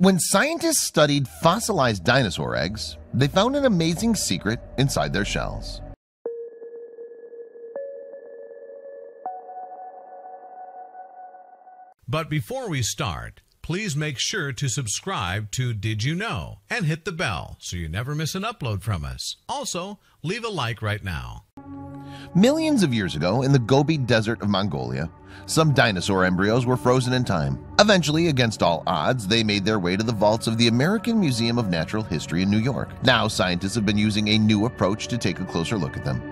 When scientists studied fossilized dinosaur eggs, they found an amazing secret inside their shells. But before we start, please make sure to subscribe to Did You Know and hit the bell so you never miss an upload from us. Also, leave a like right now. Millions of years ago in the Gobi Desert of Mongolia, some dinosaur embryos were frozen in time. Eventually, against all odds, they made their way to the vaults of the American Museum of Natural History in New York. Now, scientists have been using a new approach to take a closer look at them.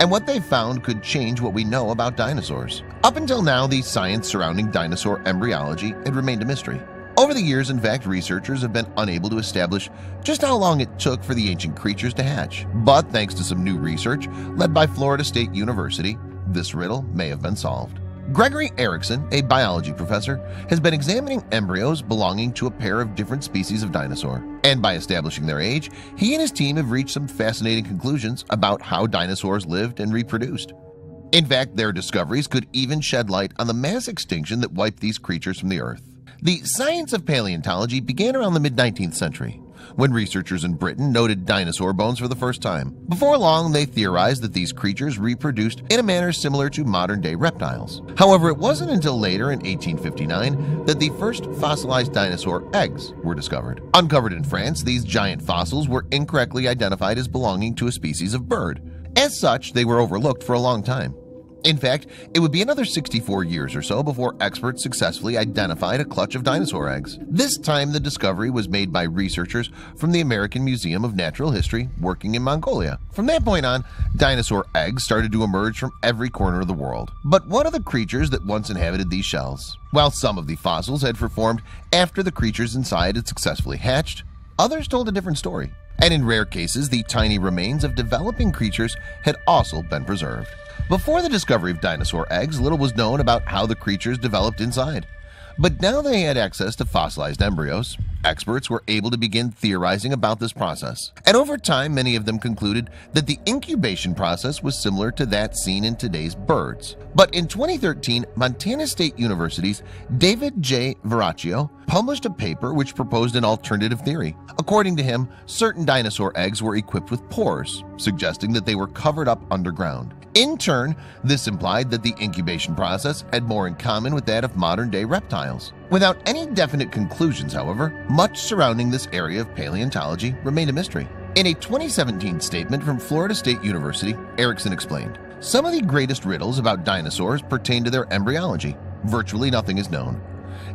And what they found could change what we know about dinosaurs. Up until now, the science surrounding dinosaur embryology had remained a mystery. Over the years, in fact, researchers have been unable to establish just how long it took for the ancient creatures to hatch. But thanks to some new research led by Florida State University, this riddle may have been solved. Gregory Erickson, a biology professor, has been examining embryos belonging to a pair of different species of dinosaur. And by establishing their age, he and his team have reached some fascinating conclusions about how dinosaurs lived and reproduced. In fact, their discoveries could even shed light on the mass extinction that wiped these creatures from the Earth. The science of paleontology began around the mid-19th century when researchers in Britain noted dinosaur bones for the first time. Before long, they theorized that these creatures reproduced in a manner similar to modern-day reptiles. However, it wasn't until later in 1859 that the first fossilized dinosaur eggs were discovered. Uncovered in France, these giant fossils were incorrectly identified as belonging to a species of bird. As such, they were overlooked for a long time. In fact, it would be another 64 years or so before experts successfully identified a clutch of dinosaur eggs. This time the discovery was made by researchers from the American Museum of Natural History working in Mongolia. From that point on, dinosaur eggs started to emerge from every corner of the world. But what are the creatures that once inhabited these shells? While some of the fossils had formed after the creatures inside had successfully hatched, others told a different story. And in rare cases, the tiny remains of developing creatures had also been preserved. Before the discovery of dinosaur eggs, little was known about how the creatures developed inside. But now they had access to fossilized embryos, experts were able to begin theorizing about this process. And over time, many of them concluded that the incubation process was similar to that seen in today's birds. But in 2013, Montana State University's David J. Varricchio published a paper which proposed an alternative theory. According to him, certain dinosaur eggs were equipped with pores, suggesting that they were covered up underground. In turn, this implied that the incubation process had more in common with that of modern-day reptiles. Without any definite conclusions, however, much surrounding this area of paleontology remained a mystery. In a 2017 statement from Florida State University, Erickson explained, Some of the greatest riddles about dinosaurs pertain to their embryology. Virtually nothing is known.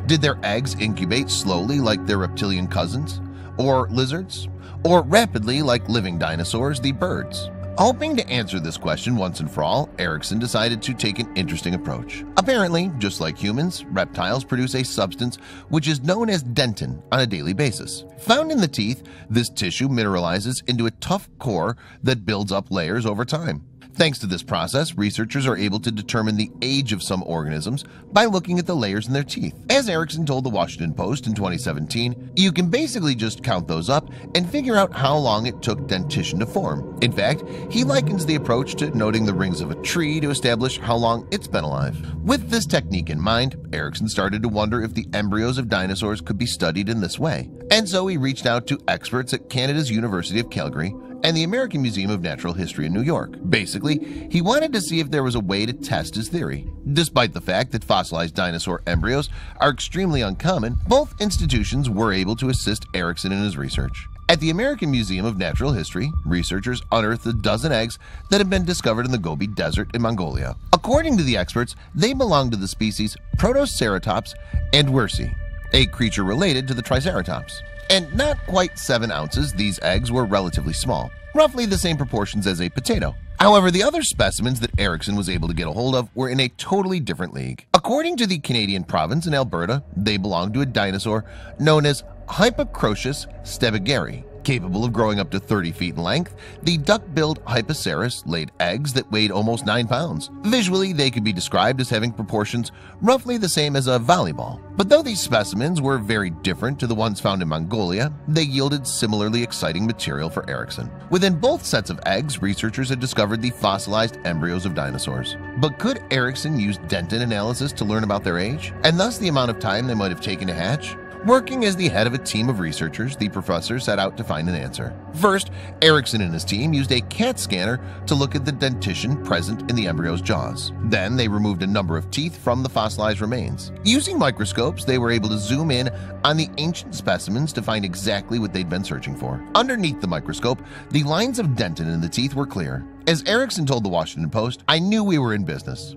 Did their eggs incubate slowly like their reptilian cousins? Or lizards? Or rapidly like living dinosaurs, the birds? Hoping to answer this question once and for all, Erickson decided to take an interesting approach. Apparently, just like humans, reptiles produce a substance which is known as dentin on a daily basis. Found in the teeth, this tissue mineralizes into a tough core that builds up layers over time. Thanks to this process, researchers are able to determine the age of some organisms by looking at the layers in their teeth. As Erickson told the Washington Post in 2017, you can basically just count those up and figure out how long it took dentition to form. In fact, he likens the approach to noting the rings of a tree to establish how long it's been alive. With this technique in mind, Erickson started to wonder if the embryos of dinosaurs could be studied in this way. And so he reached out to experts at Canada's University of Calgary and the American Museum of Natural History in New York. Basically, he wanted to see if there was a way to test his theory. Despite the fact that fossilized dinosaur embryos are extremely uncommon, both institutions were able to assist Erickson in his research. At the American Museum of Natural History, researchers unearthed a dozen eggs that had been discovered in the Gobi Desert in Mongolia. According to the experts, they belong to the species Protoceratops andrewsi, a creature related to the Triceratops. And not quite 7 ounces, these eggs were relatively small, roughly the same proportions as a potato. However, the other specimens that Erickson was able to get a hold of were in a totally different league. According to the Canadian province in Alberta, they belonged to a dinosaur known as Hypacrosaurus stebingeri, Capable of growing up to 30 feet in length, the duck-billed Hypacrosaurus laid eggs that weighed almost 9 pounds. Visually, they could be described as having proportions roughly the same as a volleyball. But though these specimens were very different to the ones found in Mongolia, they yielded similarly exciting material for Erickson. Within both sets of eggs, researchers had discovered the fossilized embryos of dinosaurs. But could Erickson use dentin analysis to learn about their age, and thus the amount of time they might have taken to hatch? Working as the head of a team of researchers, the professor set out to find an answer. First, Erickson and his team used a CAT scanner to look at the dentition present in the embryo's jaws. Then they removed a number of teeth from the fossilized remains. Using microscopes, they were able to zoom in on the ancient specimens to find exactly what they'd been searching for. Underneath the microscope, the lines of dentin in the teeth were clear. As Erickson told the Washington Post, I knew we were in business.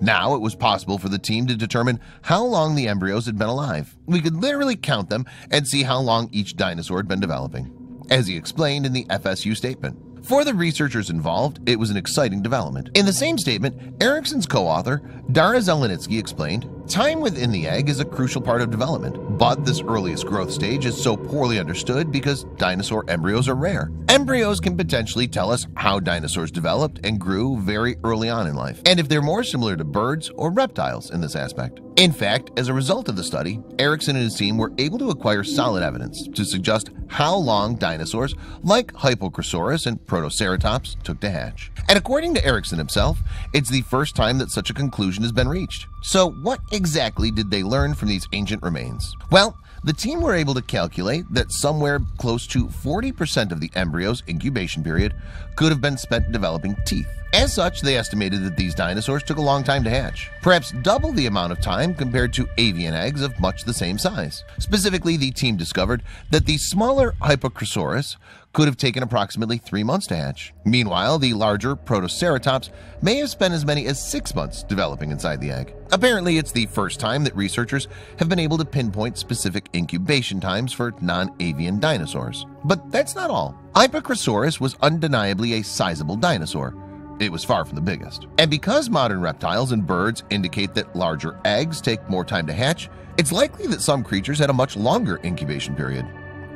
Now it was possible for the team to determine how long the embryos had been alive. We could literally count them and see how long each dinosaur had been developing, as he explained in the FSU statement. For the researchers involved, it was an exciting development. In the same statement, Erickson's co-author, Dara Zelenitsky explained, Time within the egg is a crucial part of development, but this earliest growth stage is so poorly understood because dinosaur embryos are rare. Embryos can potentially tell us how dinosaurs developed and grew very early on in life, and if they're more similar to birds or reptiles in this aspect. In fact, as a result of the study, Erickson and his team were able to acquire solid evidence to suggest how long dinosaurs like Hypacrosaurus and Protoceratops took to hatch. And according to Erickson himself, it's the first time that such a conclusion has been reached. So what exactly did they learn from these ancient remains? Well, the team were able to calculate that somewhere close to 40% of the embryo's incubation period could have been spent developing teeth. As such, they estimated that these dinosaurs took a long time to hatch, perhaps double the amount of time compared to avian eggs of much the same size. Specifically, the team discovered that the smaller Hypacrosaurus could have taken approximately three months to hatch. Meanwhile, the larger Protoceratops may have spent as many as six months developing inside the egg. Apparently, it's the first time that researchers have been able to pinpoint specific incubation times for non-avian dinosaurs. But that's not all. Hypacrosaurus was undeniably a sizable dinosaur. It was far from the biggest. And because modern reptiles and birds indicate that larger eggs take more time to hatch, it's likely that some creatures had a much longer incubation period.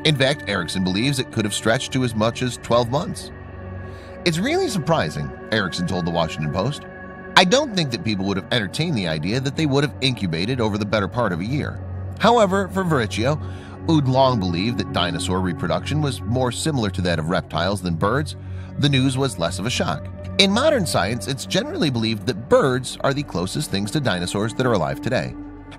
In fact, Erickson believes it could have stretched to as much as 12 months. It's really surprising, Erickson told the Washington Post. I don't think that people would have entertained the idea that they would have incubated over the better part of a year. However, for Varricchio, who'd long believed that dinosaur reproduction was more similar to that of reptiles than birds, the news was less of a shock. In modern science, it's generally believed that birds are the closest things to dinosaurs that are alive today.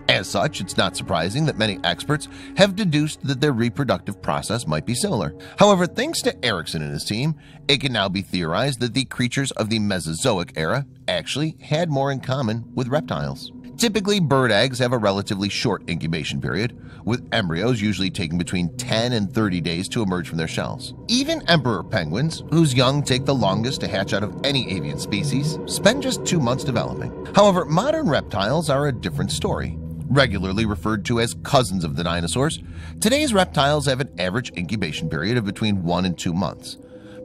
As such, it's not surprising that many experts have deduced that their reproductive process might be similar. However, thanks to Erickson and his team, it can now be theorized that the creatures of the Mesozoic era actually had more in common with reptiles. Typically, bird eggs have a relatively short incubation period, with embryos usually taking between 10 and 30 days to emerge from their shells. Even emperor penguins, whose young take the longest to hatch out of any avian species, spend just two months developing. However, modern reptiles are a different story. Regularly referred to as cousins of the dinosaurs, today's reptiles have an average incubation period of between one and two months.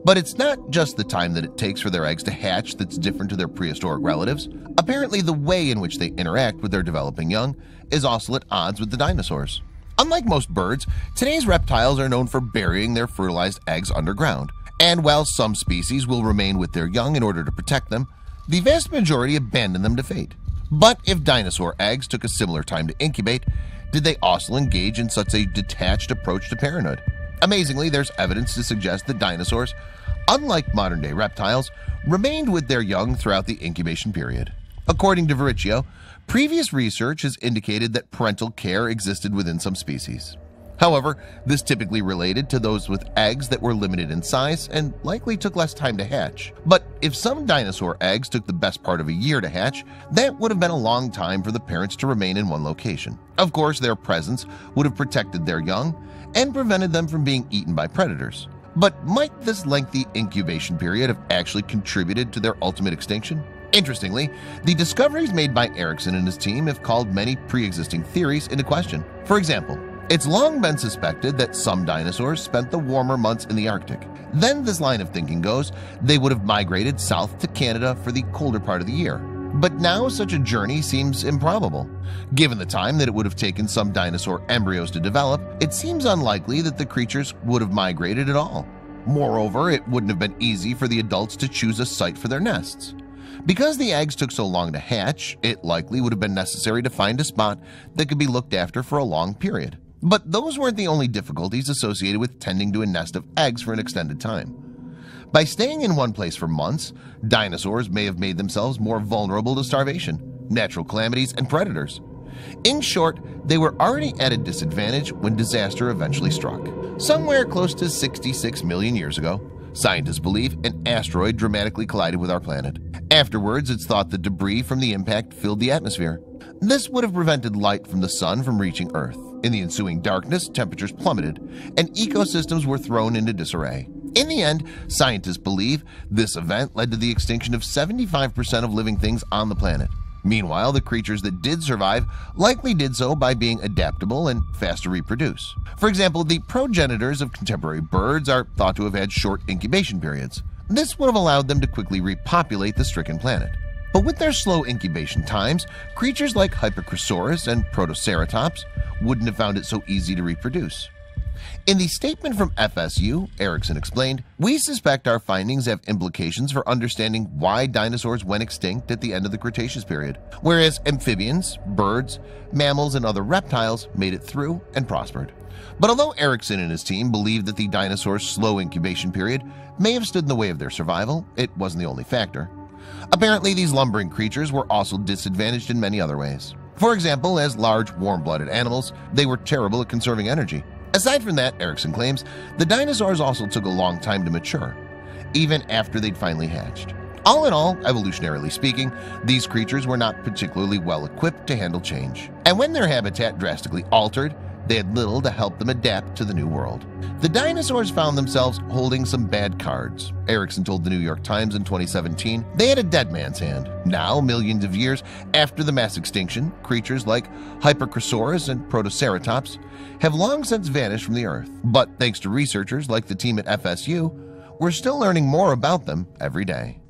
But it's not just the time that it takes for their eggs to hatch that's different to their prehistoric relatives. Apparently, the way in which they interact with their developing young is also at odds with the dinosaurs. Unlike most birds, today's reptiles are known for burying their fertilized eggs underground. And while some species will remain with their young in order to protect them, the vast majority abandon them to fate. But if dinosaur eggs took a similar time to incubate, did they also engage in such a detached approach to parenthood? Amazingly, there's evidence to suggest that dinosaurs, unlike modern-day reptiles, remained with their young throughout the incubation period. According to Varricchio, previous research has indicated that parental care existed within some species. However, this typically related to those with eggs that were limited in size and likely took less time to hatch. But if some dinosaur eggs took the best part of a year to hatch, that would have been a long time for the parents to remain in one location. Of course, their presence would have protected their young and prevented them from being eaten by predators. But might this lengthy incubation period have actually contributed to their ultimate extinction? Interestingly, the discoveries made by Erickson and his team have called many pre-existing theories into question. For example, it's long been suspected that some dinosaurs spent the warmer months in the Arctic. Then this line of thinking goes, they would have migrated south to Canada for the colder part of the year. But now such a journey seems improbable. Given the time that it would have taken some dinosaur embryos to develop, it seems unlikely that the creatures would have migrated at all. Moreover, it wouldn't have been easy for the adults to choose a site for their nests. Because the eggs took so long to hatch, it likely would have been necessary to find a spot that could be looked after for a long period. But those weren't the only difficulties associated with tending to a nest of eggs for an extended time. By staying in one place for months, dinosaurs may have made themselves more vulnerable to starvation, natural calamities, and predators. In short, they were already at a disadvantage when disaster eventually struck. Somewhere close to 66 million years ago, scientists believe an asteroid dramatically collided with our planet. Afterwards, it's thought the debris from the impact filled the atmosphere. This would have prevented light from the sun from reaching Earth. In the ensuing darkness, temperatures plummeted, and ecosystems were thrown into disarray. In the end, scientists believe this event led to the extinction of 75% of living things on the planet. Meanwhile, the creatures that did survive likely did so by being adaptable and fast to reproduce. For example, the progenitors of contemporary birds are thought to have had short incubation periods. This would have allowed them to quickly repopulate the stricken planet. But with their slow incubation times, creatures like Hypacrosaurus and Protoceratops wouldn't have found it so easy to reproduce. In the statement from FSU, Erickson explained, We suspect our findings have implications for understanding why dinosaurs went extinct at the end of the Cretaceous period, whereas amphibians, birds, mammals, and other reptiles made it through and prospered. But although Erickson and his team believed that the dinosaurs' slow incubation period may have stood in the way of their survival, it wasn't the only factor. Apparently, these lumbering creatures were also disadvantaged in many other ways. For example, as large, warm-blooded animals, they were terrible at conserving energy. Aside from that, Erickson claims, the dinosaurs also took a long time to mature, even after they'd finally hatched. All in all, evolutionarily speaking, these creatures were not particularly well equipped to handle change. And when their habitat drastically altered, they had little to help them adapt to the new world. The dinosaurs found themselves holding some bad cards. Erickson told the New York Times in 2017 they had a dead man's hand. Now, millions of years after the mass extinction, creatures like Hypacrosaurus and Protoceratops have long since vanished from the Earth. But thanks to researchers like the team at FSU, we're still learning more about them every day.